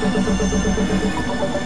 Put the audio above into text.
どこどこどこどこ?